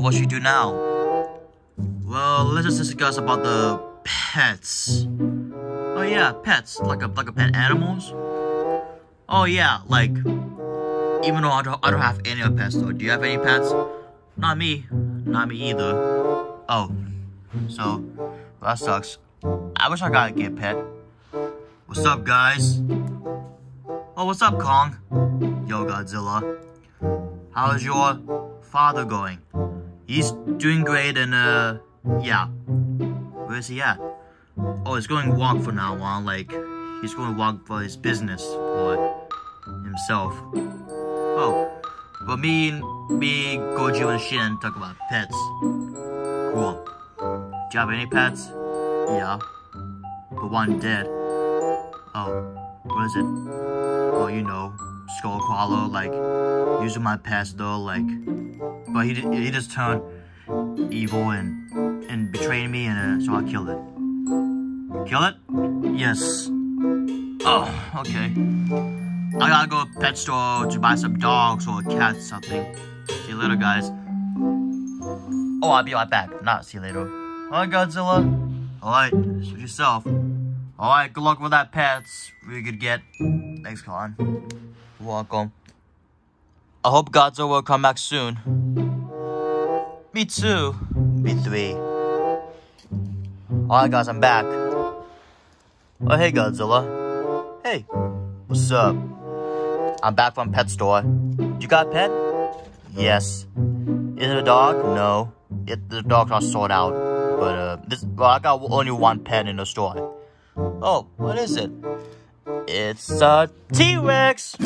what should we do now? Well, let's just discuss about the pets. Oh yeah, pets like a like a pet animals. Oh yeah, like even though I don't I don't have any pets though. Do you have any pets? Not me. Not me either. Oh, so that sucks. I wish I got a get pet. What's up, guys? Oh, what's up, Kong? Yo, Godzilla. How's your father going? He's doing great and, uh, yeah. Where's he at? Oh, he's going walk for now on, like, he's going walk for his business, for himself. Oh, but me me, Gojo and Shin talk about pets. Cool. Do you have any pets? Yeah. But one dead. Oh, what is it? Oh, you know, Skullcrawler, like, using my pets though, like, but he, he just turned evil and, and betrayed me, and uh, so I killed it. Kill it? Yes. Oh, okay. I gotta go to pet store to buy some dogs or cats something. See you later, guys. Oh, I'll be right back. Not see you later. Alright, Godzilla. Alright, suit yourself. Alright, good luck with that pets. we could get. Thanks, Kong. You're welcome. I hope Godzilla will come back soon. Me too. Me three. Alright, guys, I'm back. Oh, hey, Godzilla. Hey, what's up? I'm back from pet store. You got pet? Yes. Is it a dog? No. It, the dog's not sold out. But, uh, this, well, I got only one pet in the store. Oh, what is it? It's a T-Rex!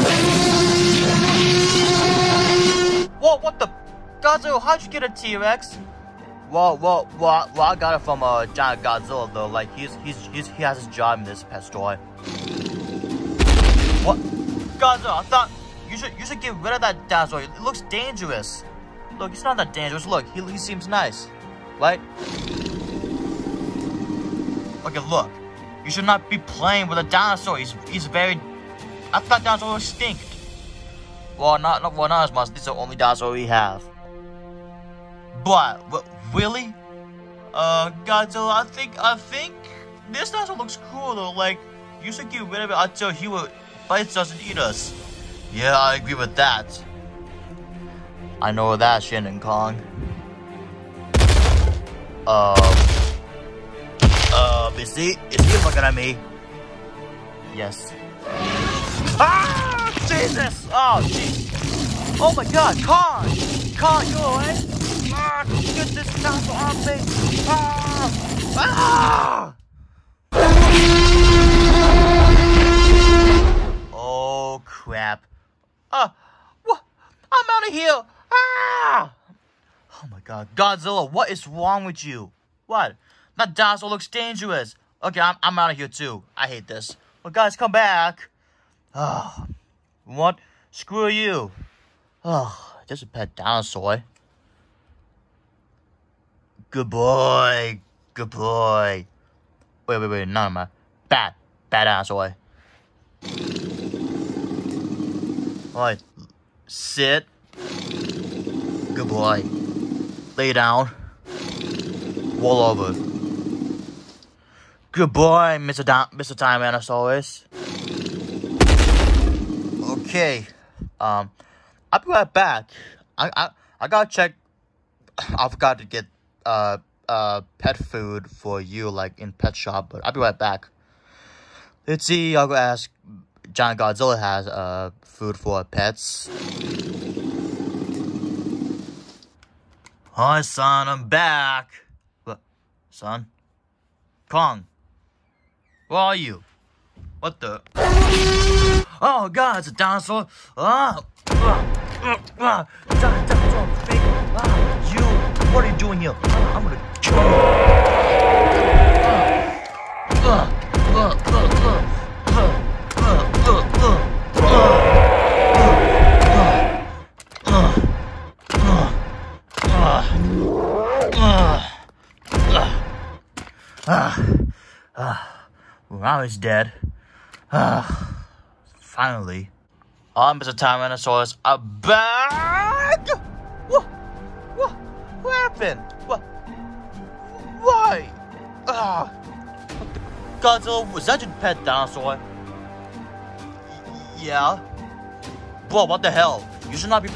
Whoa, what the? Godzilla, how'd you get a T-Rex? Well, well, well, well, I got it from uh, giant Godzilla though. Like he's he's he's he has his job in this pet store. What? Godzilla, I thought you should you should get rid of that dinosaur. It looks dangerous. Look, he's not that dangerous. Look, he, he seems nice, right? Okay, look. You should not be playing with a dinosaur. He's he's very. I thought dinosaurs stink. Well, not, not well, not as much. This is the only dinosaur we have. But what, really? Uh, Godzilla, I think I think this dinosaur looks cool though. Like you should get rid of it until he will bites us and eat us. Yeah, I agree with that. I know that, Shannon Kong. Uh. Uh, is he, is he looking at me? Yes. Ah! Jesus! Oh, jeez. Oh my god, Kong! Kong, you alright? This me! Ah! Ah! Oh, crap. Uh, what? I'm out of here! Ah! Oh my god, Godzilla, what is wrong with you? What? That dinosaur looks dangerous. Okay, I'm, I'm out of here too. I hate this. Well, guys, come back. Oh, what? Screw you. Oh, just a pet dinosaur. Good boy. Good boy. Wait, wait, wait. No, my bad. Bad dinosaur. Alright. Sit. Good boy. Lay down. Roll over. Good boy, Mr. Da Mr. Tyrannosaurus. Okay. Um, I'll be right back. I, I, I gotta check. I forgot to get, uh, uh, pet food for you, like, in pet shop, but I'll be right back. Let's see, I'll go ask Giant Godzilla has, uh, food for pets. Hi, son, I'm back. What? Son? Kong. Where are you? What the? Oh god, it's a dinosaur! Ah! Ah! Ah! Dinosaur! Fake! Ah! You! What are you doing here? I'm gonna kill you. Uh, uh, uh, Now he's dead. Ah, finally. Ah, I'm Mr. Tyrannosaurus. I'm back! Whoa, whoa. happen? What? Why? Ah. Godzilla, was that your pet dinosaur? Yeah. Bro, what the hell? You should not be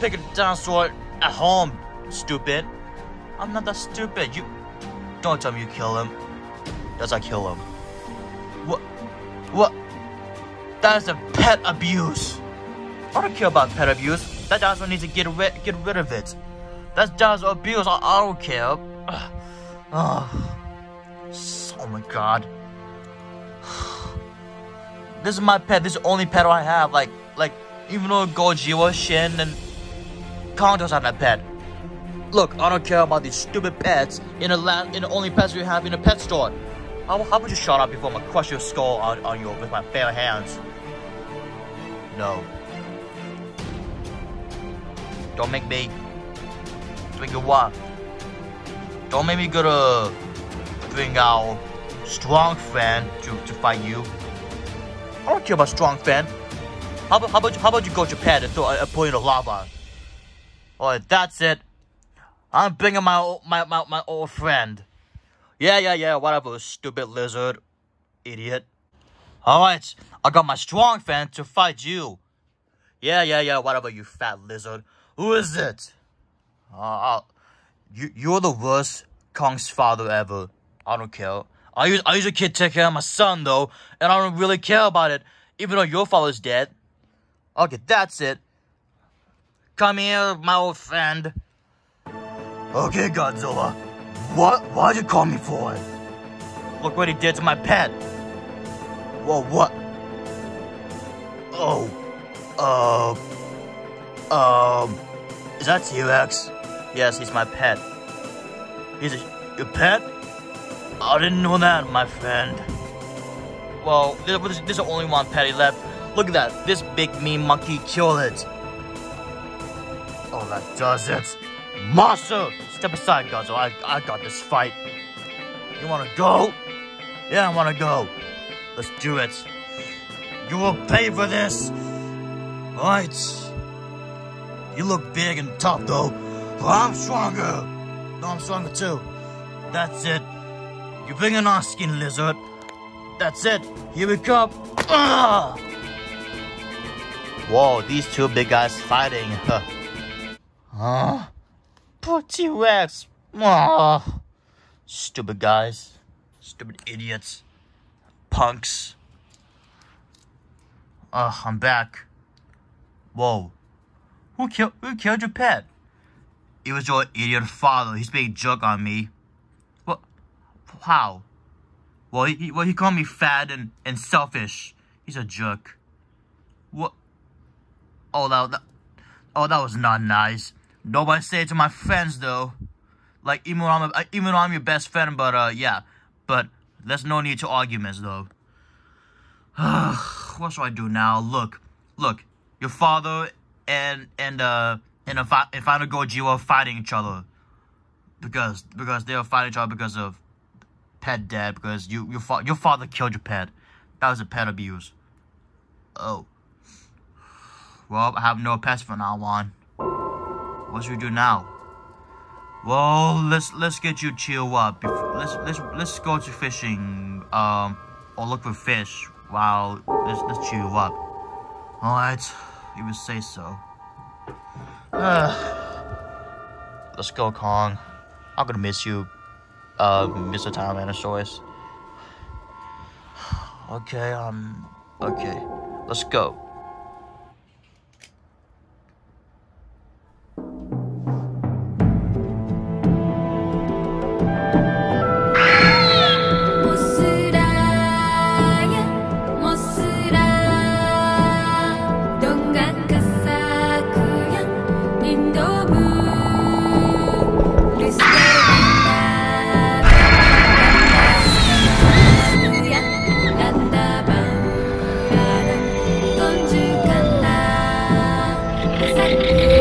picking a dinosaur at home, stupid. I'm not that stupid. You don't tell me you kill him. Does I kill him? What? What? That is a pet abuse. I don't care about pet abuse. That dinosaur needs to get rid, get rid of it. That's just abuse. I, I don't care. Oh. oh my god. This is my pet. This is the only pet I have. Like, like, even though Gojira, Shin, and doesn't have that pet. Look, I don't care about these stupid pets in the land, in the only pets we have in a pet store. How, how about you shut up before I crush your skull on, on you with my bare hands? No. Don't make me your what? Don't make me go to bring our strong friend to, to fight you. I don't care about strong fan. How about how about you, how about you go to Japan and throw a, a point in the lava? Alright, that's it. I'm bringing my my my my old friend. Yeah, yeah, yeah. Whatever, stupid lizard, idiot. Alright, I got my strong fan to fight you. Yeah, yeah, yeah. Whatever, you fat lizard. Who is it? Uh, you you're the worst Kong's father ever. I don't care. I use I use a kid to take care of my son though, and I don't really care about it, even though your father's dead. Okay, that's it. Come here, my old friend. Okay, Godzilla. What? Why'd you call me for it? Look what he did to my pet. Whoa, what? Oh. Uh. Um. Is that T-Rex? Yes, he's my pet. He's a, your pet? Oh, I didn't know that, my friend. Well, there's, there's only one petty left. Look at that. This big mean monkey killed it. Oh, that does it. Monster! Step aside, Godzilla. I, I got this fight. You wanna go? Yeah, I wanna go. Let's do it. You will pay for this. Right. You look big and tough, though. But I'm stronger. No, I'm stronger, too. That's it. You bring an skin lizard. That's it. Here we come. Ah! Whoa, these two big guys fighting. huh? Poor T-Rex. Oh. Stupid guys. Stupid idiots. Punks. Ugh, I'm back. Whoa. Who killed who killed your pet? It was your idiot father. He's being a jerk on me. What? How? Well, he, well, he called me fat and, and selfish. He's a jerk. What? Oh, that, that, oh, that was not nice. Nobody say it to my friends, though. Like, even when I'm, a, even though I'm your best friend, but, uh, yeah. But, there's no need to arguments, though. what should I do now? Look, look. Your father and, and, uh, and, if I, if I don't go Gio fighting each other. Because, because they were fighting each other because of pet dead because you your, fa your father killed your pet. That was a pet abuse. Oh. Well, I have no pets from now on. What should we do now? Well, let's let's get you chill up. Let's let's let's go to fishing. Um, or look for fish while let's let's chill up. All right, you would say so. Uh, let's go, Kong. I'm gonna miss you uh, Mr. Tyrannosaurus. Okay, um, okay, let's go. Thank you.